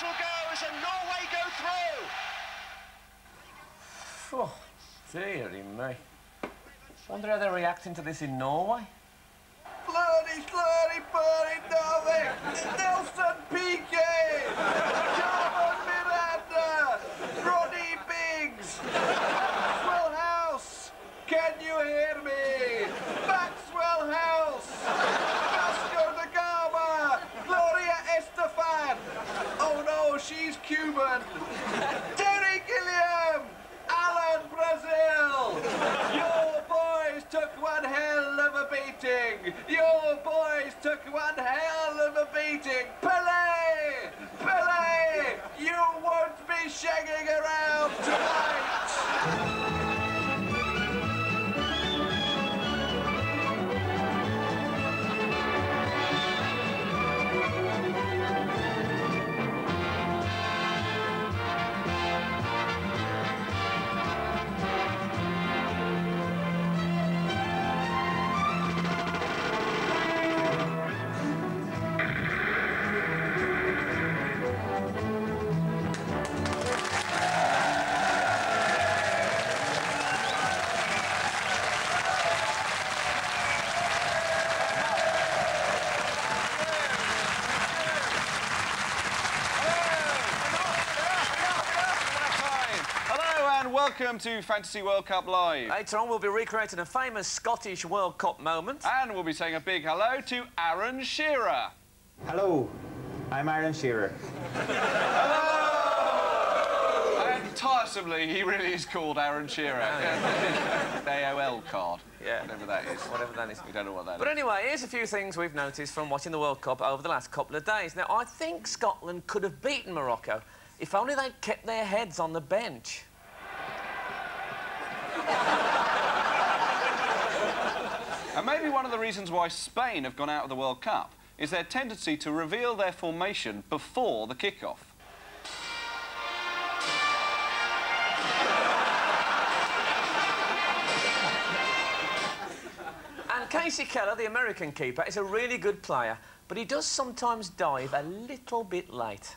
whistle goes and Norway go through. Oh, dearie me. Wonder how they're reacting to this in Norway. Flirty, flirty, flirty, Norway! Nelson Piquet! Carmen Miranda! Ronnie Biggs! Cuban! Terry Gilliam! Alan Brazil! Your boys took one hell of a beating! Your boys took one hell of a beating! Pele! Pele! You won't be shagging around tonight! Welcome to Fantasy World Cup Live. Later on, we'll be recreating a famous Scottish World Cup moment. And we'll be saying a big hello to Aaron Shearer. Hello, I'm Aaron Shearer. hello! And tiresomely, he really is called Aaron Shearer. the AOL card. Yeah. Whatever that is. Whatever that is. We don't know what that is. But anyway, here's a few things we've noticed from watching the World Cup over the last couple of days. Now, I think Scotland could have beaten Morocco if only they'd kept their heads on the bench. And maybe one of the reasons why Spain have gone out of the World Cup is their tendency to reveal their formation before the kickoff. And Kasey Keller, the American keeper, is a really good player, but he does sometimes dive a little bit late.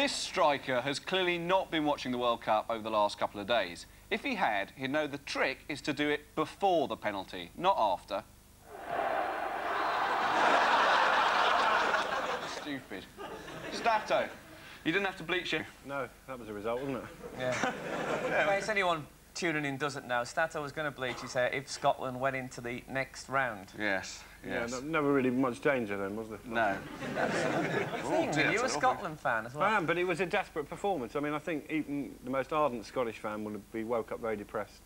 This striker has clearly not been watching the World Cup over the last couple of days. If he had, he'd know the trick is to do it before the penalty, not after. Stupid. Stato, you didn't have to bleach you. No, that was a result, wasn't it? Yeah. In case anyone tuning in doesn't know, Stato was going to bleach his hair if Scotland went into the next round. Yes, yes. Yeah, never really much danger then, was there? No. Oh, thing, dear, You're a an awful- Scotland fan as well? I am, but it was a desperate performance. I mean, I think even the most ardent Scottish fan would be woke up very depressed.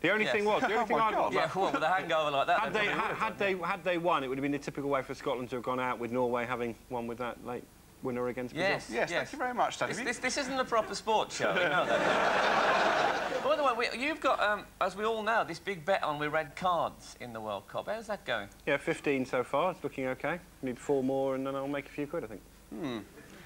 The only Yes. thing was, the only Oh thing my I got. Yeah, well, with a hangover like that. Had they they, had, would had have they had they won, it would have been the typical way for Scotland to have gone out with Norway having won with that late winner against Brazil. Yes, Yes, thank you very much, Stato. This, this, this isn't a proper sports show, you know that. By the way, we, you've got, um, as we all know, this big bet on with red cards in the World Cup. How's that going? Yeah, 15 so far. It's looking okay. Need four more, and then I'll make a few quid, I think. Hmm.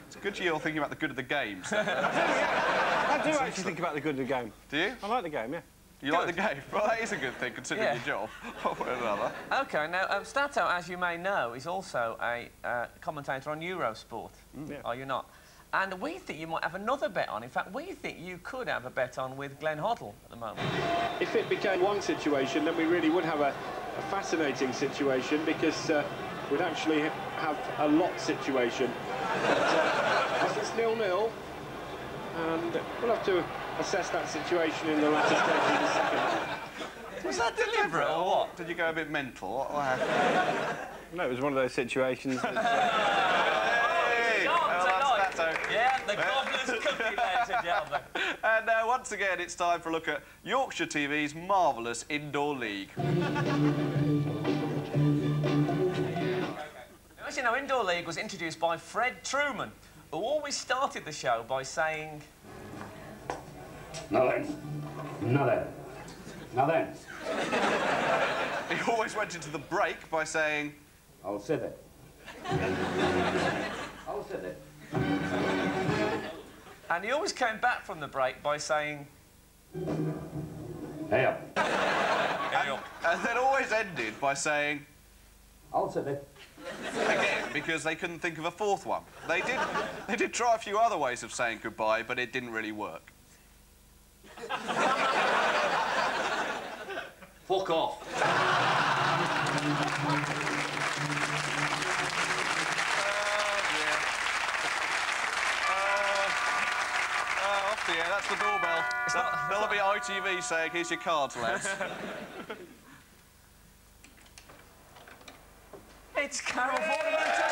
It's good you're thinking about the good of the game. Stato. I do actually think about the good of the game. Do you? I like the game, yeah. You like the game? Well, that is a good thing, considering Yeah. your job. One or another. OK, now, um, Stato, as you may know, is also a uh, commentator on Eurosport. Yeah. Are you not? And we think you might have another bet on. In fact, we think you could have a bet on with Glenn Hoddle at the moment. If it became one situation, then we really would have a, a fascinating situation because uh, we'd actually have a lot situation. But, uh, as it's nil-nil, and we'll have to assess that situation in the latter stage of the second half. Was that deliberate or what? Did you go a bit mental? What, what happened? No, it was one of those situations. that, Hey, Chance well, that's tonight. Stato. Yeah, the gobbler's cookie, ladies and gentlemen. And uh, once again, it's time for a look at Yorkshire TV's marvellous indoor league. Now, As you know, Indoor League was introduced by Fred Trueman, who always started the show by saying, Now then. Now then. Now then. He always went into the break by saying, I'll sit it. I'll sit it. And he always came back from the break by saying, Hey up. and milk. and then always ended by saying I'll sit there. again because they couldn't think of a fourth one. They did, they did try a few other ways of saying goodbye, but it didn't really work. Fuck off. That's the doorbell. That, that'll be ITV saying, here's your cards, lads. It's Carol Vorderman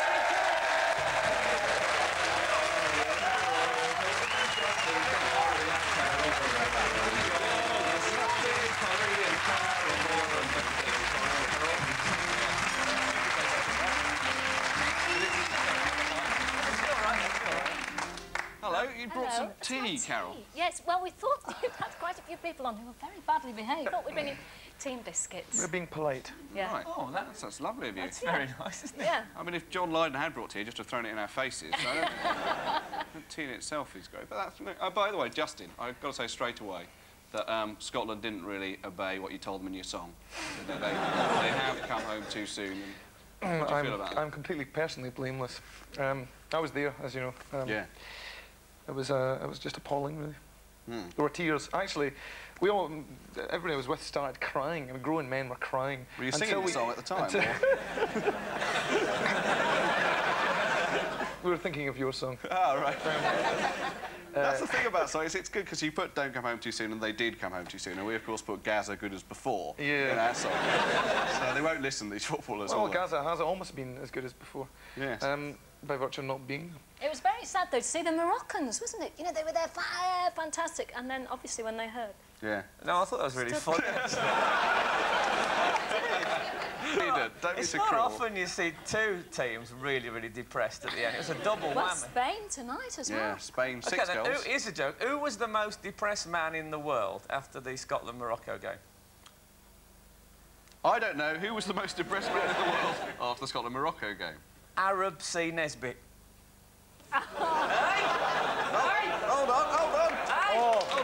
you brought Hello, some it's tea, Carol. Yes, well, we thought we'd had quite a few people on who were very badly behaved. Thought we'd bring in team biscuits. We're being polite. Yeah. Right. Oh, that's, that's lovely of you. It's very nice, isn't it? Yeah. I mean, if John Lydon had brought tea, he'd just have thrown it in our faces. So I don't think- tea in itself is great. But that's. no- Oh, by the way, Justin, I've got to say straight away that um, Scotland didn't really obey what you told them in your song. They, they, they have come home too soon. And what do you I'm, feel about? I'm completely personally blameless. Um, I was there, as you know. Um, yeah. It was, uh, it was just appalling, really. Hmm. There were tears. Actually, we all, everybody I was with started crying. I mean, grown men were crying. Were you singing the song at the time? we were thinking of your song. Oh, right. That's the thing about songs. It's good because you put "Don't Come Home Too Soon" and they did come home too soon, and we of course put "Gazza Good as Before" Yeah. in our song. so they won't listen these footballers. Well, will? Gazza has almost been as good as before. Yes. Um, by virtue of not being. It was very sad, though, to see the Moroccans, wasn't it? You know, they were there, fire, fantastic. And then, obviously, when they heard. yeah. No, I thought that was really funny. Peter, don't be It's so not cruel. often you see two teams really, really depressed at the end. It was a double Well, whammy. Spain tonight as well. Yeah, well. Spain Okay, six then, goals. who is a joke? Who was the most depressed man in the world after the Scotland-Morocco game? I don't know who was the most depressed man in the world after the Scotland Morocco game. Arab C. Nesbitt. Hold on, hold on. Oh. Oh.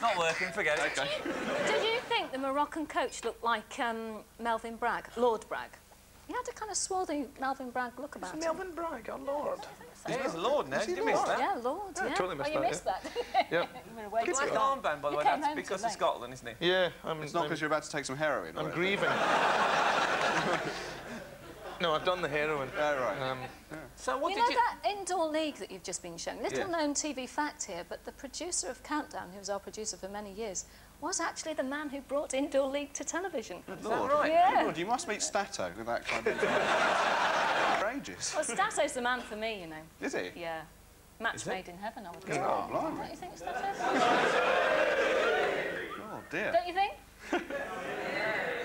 Not working, forget it. Okay. Did you think the Moroccan coach looked like um, Melvyn Bragg, Lord Bragg? He had a kind of swarthy Melvyn Bragg look about him. Melvyn Bragg, our lord. Yeah, he's a lord now. Is Did you miss that? Yeah, Lord, Yeah, yeah. totally missed oh, you that, missed that. Yeah. you were away too Black long. armband, by the way, that's because of. Scotland, isn't it? Yeah, I'm. It's not because you're about to take some heroin. I'm grieving. no, I've done the heroin. Oh, right. Um, So what you did know you... that indoor league that you've just been showing? Little Yeah. known TV fact here, but the producer of Countdown, who was our producer for many years, was actually the man who brought indoor league to television. Is that Lord. right? Yeah. Good Lord, you must meet Stato with that kind of... Outrageous. Well, Stato's the man for me, you know. Is he? Yeah. Match Is it? made in heaven, I would Oh, say. blimey. Don't you think, Stato? Oh, dear. Don't you think?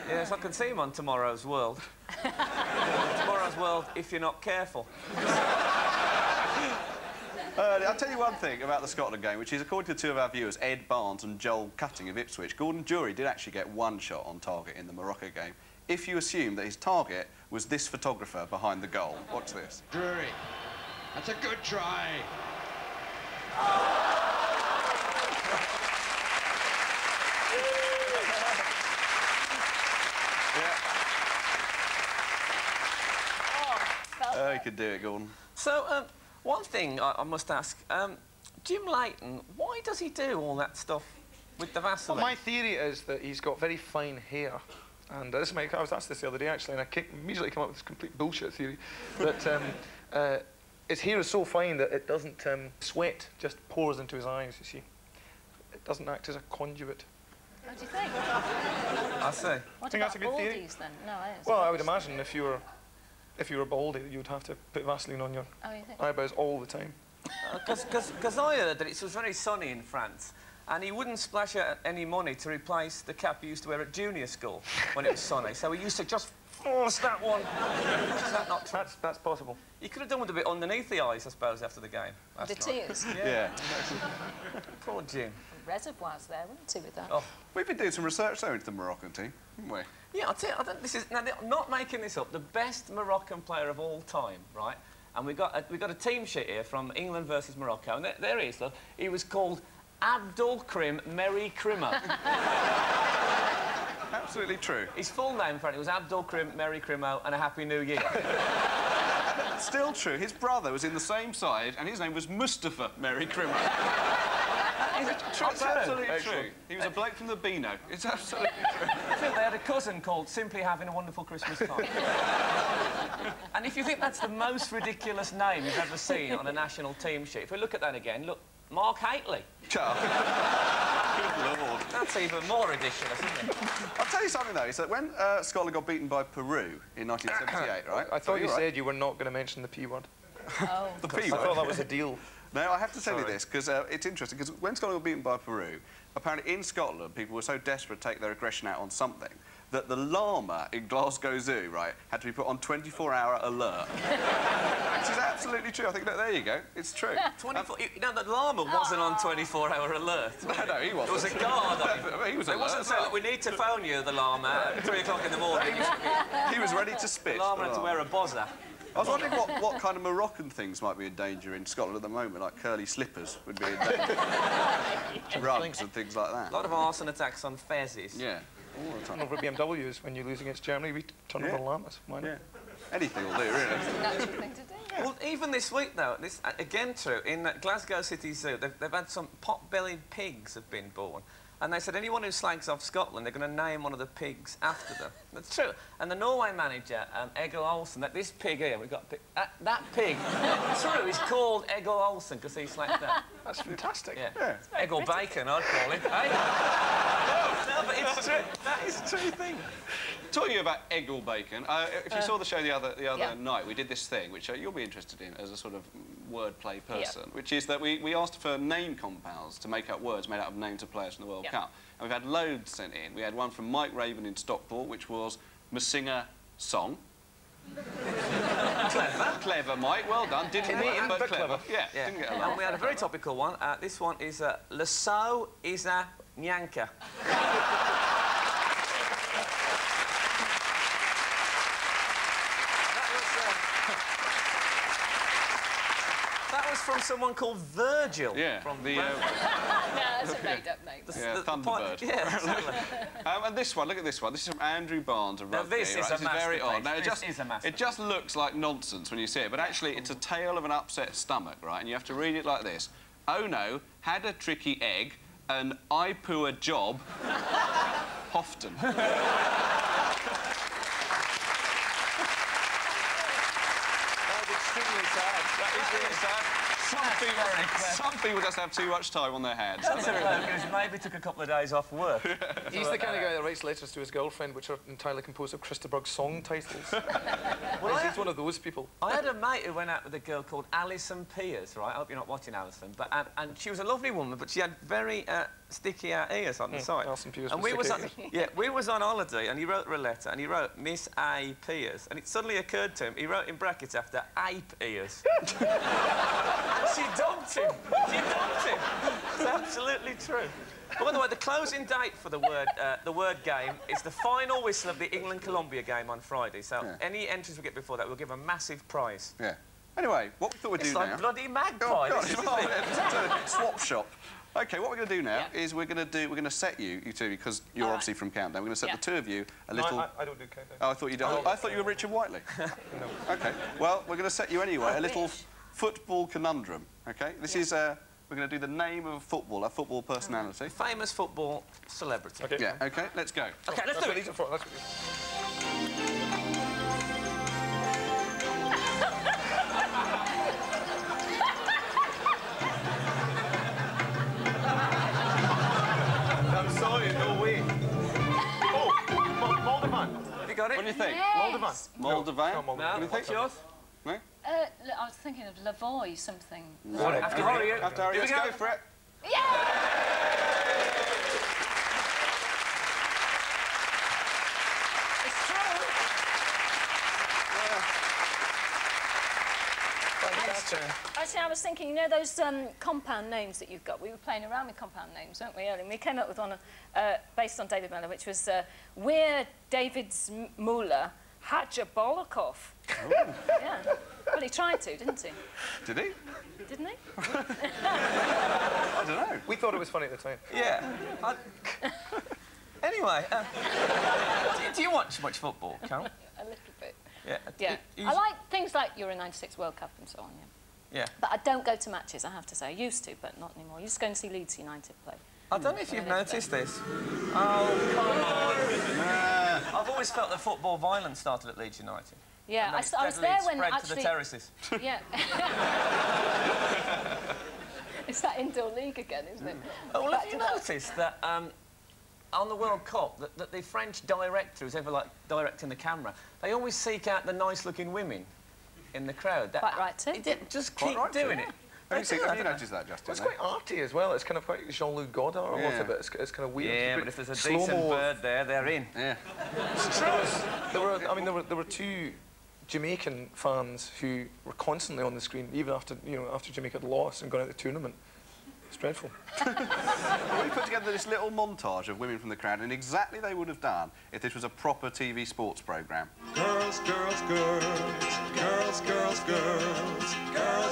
Yes, I can see him on Tomorrow's World. Tomorrow's World, if you're not careful. Uh, I'll tell you one thing about the Scotland game, which is, according to two of our viewers, Ed Barnes and Joel Cutting of Ipswich, Gordon Durie did actually get one shot on target in the Morocco game. If you assume that his target was this photographer behind the goal. Watch this. Durie. That's a good try. Oh, he could do it, Gordon. So, um, one thing I, I must ask, um, Jim Leighton, why does he do all that stuff with the Vaseline? well, my theory is that he's got very fine hair. And uh, this is my, I was asked this the other day actually, and I came, immediately came up with this complete bullshit theory that um, uh, his hair is so fine that it doesn't um, sweat, just pours into his eyes. You see, it doesn't act as a conduit. What do you think? I see. What Think about that's a good theory? then? No, it is. Well, I would imagine if you were if you were baldy, you'd have to put Vaseline on your Oh, you eyebrows all the time. Uh, because I heard that it was very sunny in France, and he wouldn't splash out any money to replace the cap he used to wear at junior school when it was sunny. So he used to just force that one. Is that not true? That's that's possible. You could have done with a bit underneath the eyes, I suppose, after the game. The night. tears. Yeah. Poor Jim. Reservoirs there, wouldn't he, with that? Oh. We've been doing some research, though, into the Moroccan team, haven't we? Yeah, I'll tell you, I don't, this is, now, not making this up, the best Moroccan player of all time, right? And we've got a, we've got a team sheet here from England versus Morocco, and there, there he is, look. He was called Abdul Krim Merry Krimmer. absolutely true. His full name, Frank, was Abdul Krim, Merry Crimo, and a Happy New Year. Still true. His brother was in the same side, and his name was Mustafa Merry Crimmer. It's true. absolutely true. Excellent. He was a bloke from the Beano. It's absolutely true. They had a cousin called Simply Having a Wonderful Christmas Time. and if you think that's the most ridiculous name you've ever seen on a national team sheet, if we look at that again, look, Mark Hateley. Ciao. Good lord. That's even more ridiculous, isn't it? I'll tell you something, though, is that when uh, Scotland got beaten by Peru in 1978, right? I thought you right. said you were not going to mention the P word. Oh. The I P thought that was a deal. No, I have to tell you this because uh, it's interesting. Because when Scotland were beaten by Peru, apparently in Scotland people were so desperate to take their aggression out on something that the llama in Glasgow Zoo, right, had to be put on 24-hour alert. Which is absolutely true. I think that there you go. It's true. 24, you know, the llama wasn't on 24-hour alert. No, no, he wasn't. It was a guard on him. he was It wasn't saying, look, we need to phone you, the llama, at 3 o'clock in the morning. He was ready to The spit. llama had to wear a bozzer. I was wondering what, what kind of Moroccan things might be in danger in Scotland at the moment, like curly slippers would be in danger. Rugs and things like that. A lot of arson attacks on fezzes. Yeah, all the Turn time. over BMWs when you lose against Germany, we turn Yeah. over llamas. Why not? Yeah. Anything will do, really. Natural thing to do. Well, even this week, though, this uh, again true in uh, Glasgow City Zoo, they've, they've had some pot-bellied pigs have been born, and they said anyone who slags off Scotland, they're going to name one of the pigs after them. That's true. And the Norway manager, um, Egil Olsen, that this pig here, we've got a pig, that, that pig, true, is called Egil Olsen because he slagged that. That's fantastic. Yeah. Egil Bacon, I'd call him. Hey? no, but it's true. That is a true thing. Talking to you about Eggle bacon, uh, if you saw the show the other the other yeah. night, we did this thing which uh, you'll be interested in as a sort of wordplay person, which is that we, we asked for name compounds to make up words made out of names of players from the World Yeah. Cup, and we've had loads sent in. We had one from Mike Raven in Stockport, which was Masinga Song. clever, clever, Mike. Well done. Didn't get Canadian, but, but clever. clever. Yeah, Yeah. didn't get a And we had a very topical one. Uh, this one is uh, Lasso is a Nyanka. That was, uh, that was from someone called Virgil. Yeah, From the, uh, No, that's a made-up name. the- yeah, the- the Thunderbird. Yeah, exactly. Um, and this one, look at this one. This is from Andrew Barnes of Now, Rugby. this is right? a this is very masterpiece. odd. Now, it This just, is a it masterpiece. just looks like nonsense when you see it, but actually it's a tale of an upset stomach, right? And you have to read it like this. Oh no, had a tricky egg, and I poo a job. Houghton. That's extremely sad. That is really sad. Some people, some people just have too much time on their hands. That's a bloke maybe took a couple of days off work. He's the kind of guy that writes letters to his girlfriend which are entirely composed of Chris de Burgh song titles. Well, He's one of those people. I had a mate who went out with a girl called Alison Piers, right? I hope you're not watching Alison, but and, and she was a lovely woman, but she had very uh, sticky out ears on the side. Alison Piers And with we was on, yeah, we was on holiday, and he wrote her a letter, and he wrote Miss A Piers, and it suddenly occurred to him he wrote in brackets after ape ears. and she dumped him. She dumped him. It's absolutely true. But by the way, the closing date for the word uh, the word game is the final whistle of the England Colombia game on Friday. So Yeah. any entries we get before that, we'll give a massive prize. Yeah. Anyway, what we thought we'd It's do like now... bloody magpie. Oh, God, this is, it's isn't it? a swap shop. Okay, what we're going to do now is we're going to do we're going to set you, you two, because you're All right. obviously from Countdown. We're going to set Yeah. the two of you a No, little. I, I don't do countdown. Oh, I thought you did. I thought you were Richard Whiteley. No. Okay. Well, we're going to set you anyway a little football conundrum. Okay. This is uh, we're going to do the name of a footballer, a football personality. Famous football celebrity. Okay. Yeah. Okay. Let's go. Okay, let's That's do it. these are for. You got it? What do you think? Yes. No, Moldovan. no, Moldovan. No, What do you what's think? yours? No? Uh, look, I was thinking of Lavoy something. After Harry, you- After Harry, Here we let's go. go for it. It's true. Actually, I was thinking, you know those um, compound names that you've got? We were playing around with compound names, weren't we, earlier? And we came up with one uh, based on David Miller, which was uh, We're David's M- Muller Hajabolikov. yeah. Well, he tried to, didn't he? Did he? Didn't he? I don't know. We thought it was funny at the time. Yeah. I- Anyway, uh, do, do you watch much football, Carol? A little bit. Yeah. Yeah. You- I like things like Euro 96 World Cup and so on, yeah. Yeah. But I don't go to matches, I have to say. I used to, but not anymore. I used to go and see Leeds United play. I don't know if you've When I lived noticed this. Oh, come on. I've always felt that football violence started at Leeds United. Yeah, And I, it's s- I was there when spread actually... to the terraces. Yeah. it's that indoor league again, isn't it? Oh, well, have you noticed that um, on the World Cup, that, that the French director who's ever like directing the camera, they always seek out the nice-looking women in the crowd. That, Quite right, too. It did- Just Quite keep right, too. doing it. Have They you, seen, have I you don't know. noticed that, Justin? Well, it's quite arty as well. It's kind of quite Jean-Luc Godard or Yeah. what a bit. It's, it's kind of weird. Yeah, but if there's a decent bird there, they're in. Yeah. There were, I mean, there were, there were two Jamaican fans who were constantly on the screen, even after, you know, after Jamaica had lost and gone out of the tournament. It's dreadful. we put together this little montage of women from the crowd, and exactly they would have done if this was a proper TV sports programme. Girls, girls, girls, girls, girls, girls, girls, girls,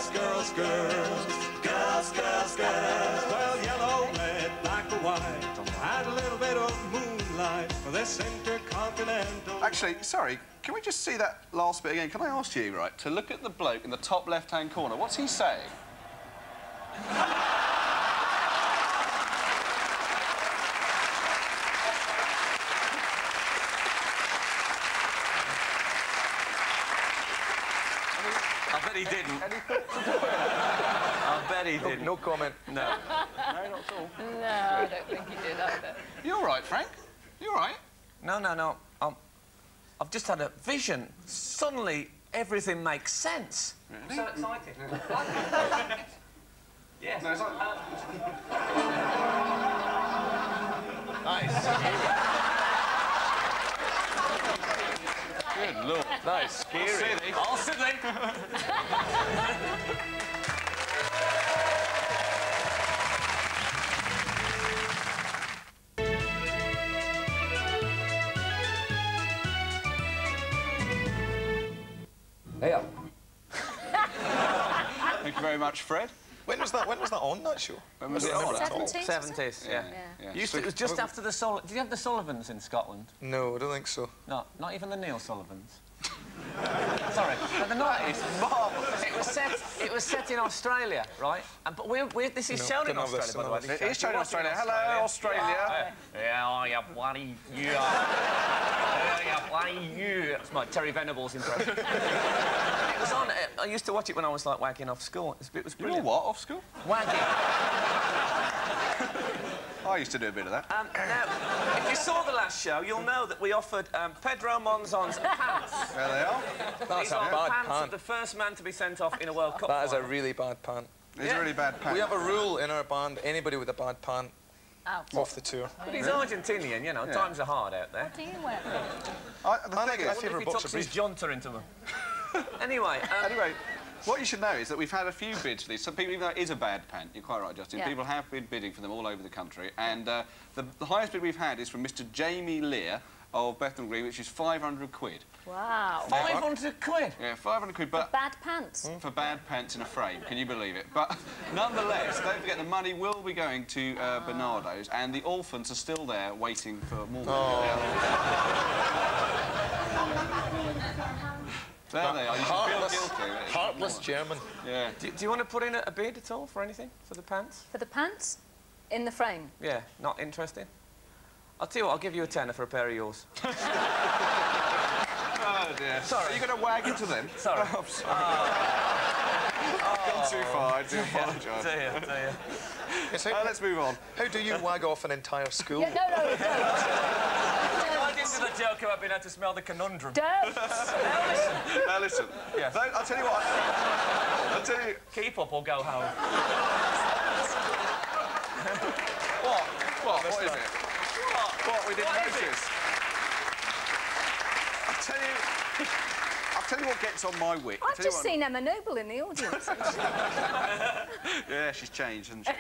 girls, girls, girls, girls. Well, yellow, red, black or white, and a little bit of moonlight for this intercontinental. Actually, sorry, can we just see that last bit again? Can I ask you, right, to look at the bloke in the top left-hand corner? What's he saying? I bet he didn't. I bet he No, comment. No. No, not at all. No, I don't think he did either. You all right, Frank? You all right? No, no, no. Um, I've just had a vision. Suddenly, everything makes sense. Really? So exciting. yes. Good lord. That is scary. All Sydney. Hey, much, Fred. When was that? When was that on that show? When was Was it it on? at all? 70s? 70s, yeah. yeah. Used to, it was just after the Sol. Did you have the Sullivans in Scotland? No, I don't think so. No, not even the Neil Sullivans. Sorry, no, they're not. It's marvellous. It was set. It was set in Australia, right? And, but we're, we're, this is No, shown in Australia, by the way. It is show. shown in Australia. Hello, Australia. Yeah, oh, you bloody you. Yeah, you bloody you. That's my Terry Venables impression. it was on. uh, I used to watch it when I was like wagging off school. It was, was You know brilliant. what, off school? Wagging. I used to do a bit of that. Um, now, if you saw the last show, you'll know that we offered um, Pedro Monzon's pants. There they are. That's These a are bad pants of pant. the first man to be sent off in a World Cup. That is a really bad pant. It's Yeah. a really bad pack. We have a rule in our band, anybody with a bad pant, Out. off the tour. But he's Argentinian, you know. Times are hard out there. What do you wear? I, the I thing is, my What if he boxer tucks his brief. junta into them? anyway, um, Anyway, what you should know is that we've had a few bids for these. Some people, even though it is a bad pant, you're quite right, Justin. Yeah. People have been bidding for them all over the country, and uh, the, the highest bid we've had is from Mr. Jamie Lear of Bethnal Green, which is 500 quid. Wow. 500 quid. Yeah, 500 quid, but Bad pants. for bad pants in a frame. Can you believe it? But nonetheless, don't forget the money will be going to uh, Barnardo's, and the orphans are still there waiting for more. Oh. There they are. You should feel Heartless, German. Yeah. Do, do you want to put in a, a bid at all for anything for the pants? For the pants? In the frame? Yeah, not interesting. I'll tell you what, I'll give you a tenner for a pair of yours. Oh dear. Sorry. Are you going to wag into them? Sorry. Oh, I'm sorry. Gone too far. I do apologise. Dear, dear. Yes, Uh, let's move on. how do you wag off an entire school? Yeah, no, no, don't. I did the joke about being able to smell the conundrum. Don't. Now listen, Now listen. Yes. Don't- I'll tell you what. I'll tell you. keep up or go home. What? What? What is it? What? We didn't What is it? notice. I'll tell you. I'll tell you what gets on my wit. I'll I've tell you just what- seen Emma Noble in the audience. Yeah, she's changed, hasn't she?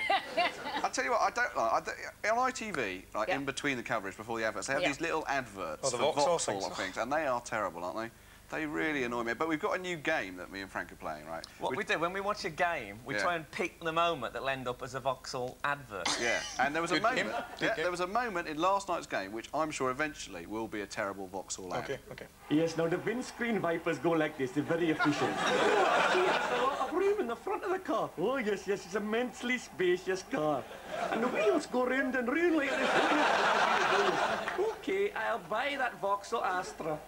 I'll tell you what, I don't like. I don't, on ITV, like Yeah. in between the coverage before the adverts, they have Yeah. these little adverts Oh, the for Vauxhall Vauxhall things. things, and they are terrible, aren't they? They really annoy me. But we've got a new game that me and Frank are playing, right? What we, We- do when we watch a game, we Yeah. try and pick the moment that'll end up as a Vauxhall advert. Yeah, and there was a moment. Yeah, there was a moment in last night's game which I'm sure eventually will be a terrible Vauxhall ad. Okay, okay. Yes, now the windscreen wipers go like this. They're very efficient. oh, yes, a room in the front of the car. Oh, yes, yes, it's an immensely spacious car. And the wheels go round and round like this. Oh, okay, I'll buy that Vauxhall Astra.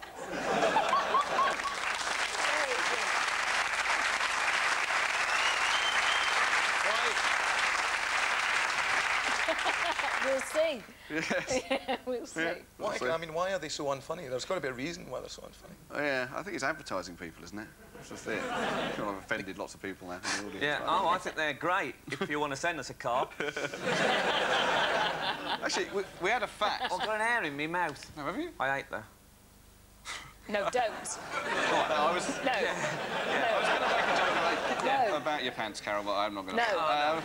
We'll see. Yes. we'll see. Why, So- I mean, why are they so unfunny? There's got to be a reason why they're so unfunny. Oh, yeah, I think it's advertising people, isn't it? That's just it. I feel I've offended lots of people now in the audience. Yeah, oh, I think they're great if you want to send us a car. Actually, we, we had a fact. I've got an hair in my mouth. No, have you? I ate that. No, don't. Oh, no, I was, No. no. I was going to make a joke about, No. about your pants, Carol, but I'm not going to. No. Um,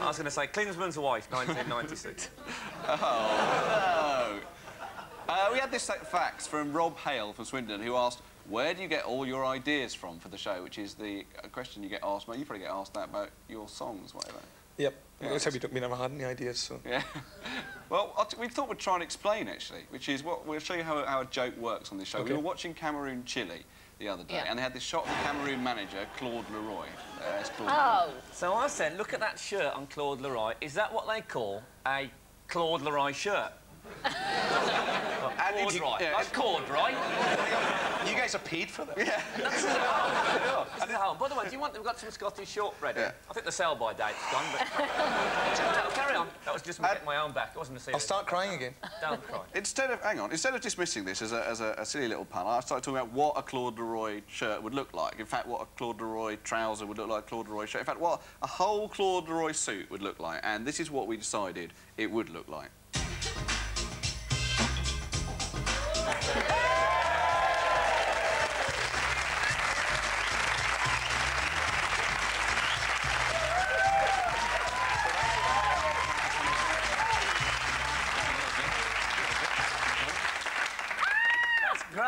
I was going to say Klinsmann's wife, 1996. oh, no. Uh, we had this set of facts from Rob Hale from Swindon, who asked, where do you get all your ideas from for the show? Which is the uh, question you get asked, well, you probably get asked that about your songs, whatever. Yep. Yeah, That's how it's- we, don't, we never had any ideas, so... Yeah. well, I t- we thought we'd try and explain, actually, which is what we'll show you how, how a joke works on this show. Okay. We were watching Cameroon Chile the other day, Yeah. and they had this shot of the Cameroon manager, Claude Leroy. Uh, it's Claude Oh, So I said, look at that shirt on Claude Leroy. Is that what they call a Claude Leroy shirt? And Claude it's- Leroy. yeah, Like Claude, right? You guys are paid for that? Yeah. That's the whole. That's the whole. By the way, do you want? We've got some Scottish shortbread. here. Yeah. I think the sell-by date's gone, but No, carry on. That was just me uh, getting my own back. It wasn't a I'll start crying again. Don't cry. Instead of, hang on, instead of dismissing this as a, as a, a silly little pun, I started talking about what a Claude Leroy shirt would look like. In fact, what a Claude Leroy trouser would look like, a Claude Leroy shirt. In fact, what a whole Claude Leroy suit would look like. And this is what we decided it would look like.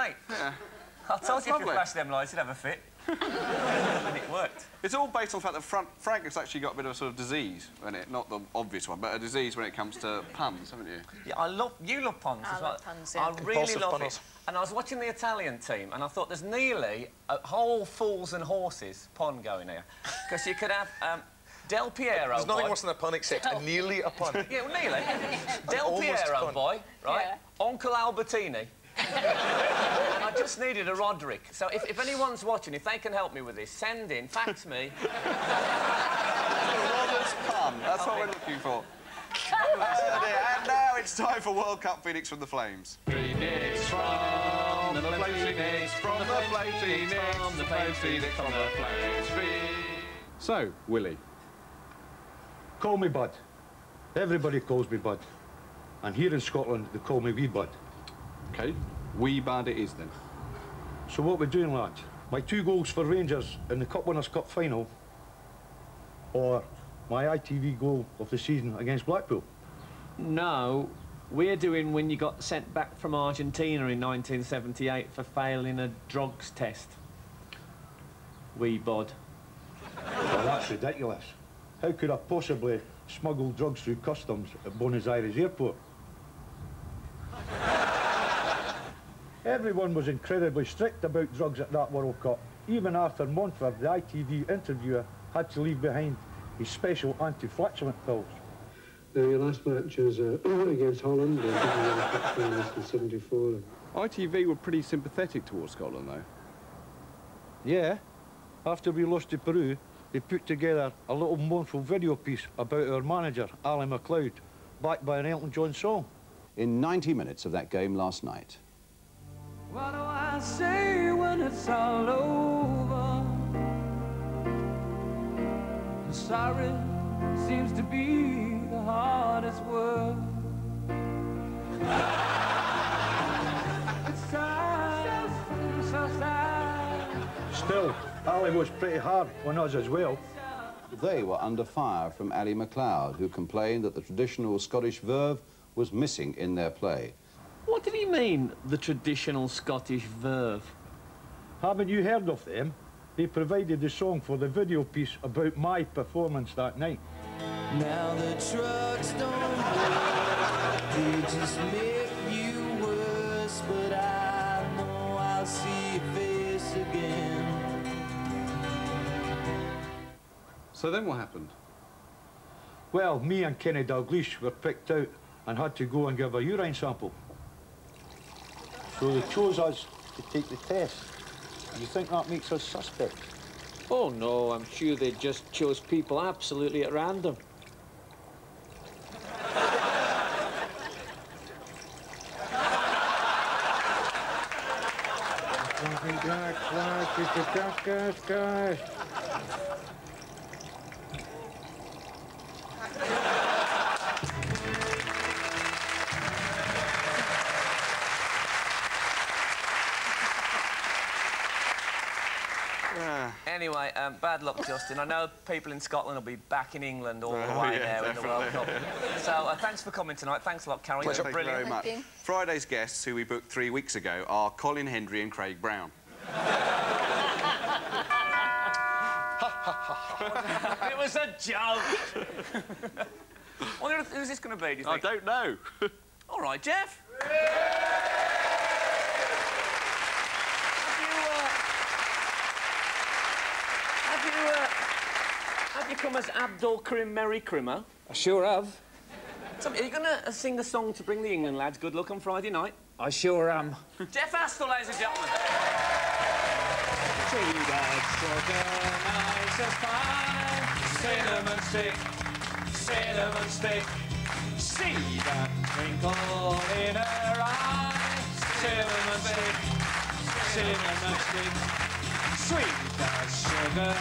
That's great. Yeah. I told you if you flashed them lights, you'd have a fit. and it worked. It's all based on the fact that Frank, Frank has actually got a bit of a sort of disease, and it not the obvious one, but a disease when it comes to puns, haven't you? Yeah, I love you love puns I as well. love puns, yeah. I really Compulsive love punners. it. And I was watching the Italian team, and I thought there's nearly a whole fools and horses pun going here, because you could have um, Del Piero. There's nothing boy. worse than a pun except a nearly a pun. Yeah, well, nearly. Del Piero pun. boy, right? Yeah. Uncle Albertini. And I just needed a Roderick. So if, if anyone's watching, if they can help me with this, send in, fax me. Robert's pun. That's what we're looking for. Dear. and now it's time for World Cup Phoenix from the Flames. Phoenix from the Flames, Phoenix from the Flames, Phoenix from the Flames, Phoenix from the Flames, So, Willie, call me Bud. Everybody calls me Bud. And here in Scotland, they call me Wee Bud. Okay, wee bad it is then. So what we're doing, lads? My two goals for Rangers in the Cup Winners' Cup final, or my ITV goal of the season against Blackpool? No, we're doing when you got sent back from Argentina in 1978 for failing a drugs test. Wee bod. Well, that's ridiculous. How could I possibly smuggle drugs through customs at Buenos Aires airport? Everyone was incredibly strict about drugs at that World Cup. Even Arthur Montford, the ITV interviewer, had to leave behind his special anti-flatulent pills. Now, your last match was uh, against Holland, uh, the Cup finalist in 74. ITV were pretty sympathetic towards Scotland, though. Yeah, after we lost to Peru, they put together a little mournful video piece about our manager, Ally MacLeod, backed by an Elton John song. In 90 minutes of that game last night, What do I say when it's all over? Sorry seems to be the hardest word. it's sad, so sad. Still, Ally was pretty hard on us as well. they were under fire from Ally MacLeod, who complained that the traditional Scottish verve was missing in their play. What did he mean, the traditional Scottish verve? Haven't you heard of them? They provided the song for the video piece about my performance that night. Now the trucks don't work, they just make you worse. But I know I'll see your face again. So then what happened? Well, me and Kenny Dalglish were picked out and had to go and give a urine sample. So they chose us to take the test. You think that makes us suspects? Oh, no, I'm sure they just chose people absolutely at random. Anyway, um, bad luck, Justin. I know people in Scotland will be back in England all the Oh, way yeah, now in the World Cup. So uh, thanks for coming tonight. Thanks a lot, Carol. Pleasure. You're Thank you brilliant. very much. Friday's guests, who we booked three weeks ago, are Colin Hendry and Craig Brown. it was a joke. Wonder who's this going to be, do you I don't know. All right, Jeff. Have you, uh, have you come as Abdul Karim Merry Crimmer? I sure have. So, are you going to uh, sing a song to bring the England lads good luck on Friday night? I sure am. Jeff Astle, ladies and gentlemen. Cinnamon stick, cinnamon stick. See that twinkle in her eye. Cinnamon stick, cinnamon stick. Sweet as sugar,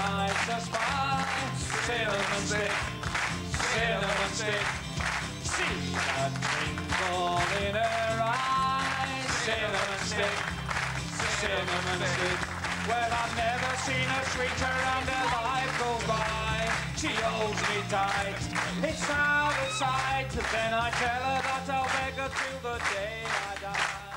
nice as pie. Cinnamon stick, cinnamon stick. See that twinkle in her eye. Cinnamon stick, cinnamon stick. Well, I've never seen her sweeter and her life goes by. She holds me tight, it's out of sight. Then I tell her that I'll beg her till the day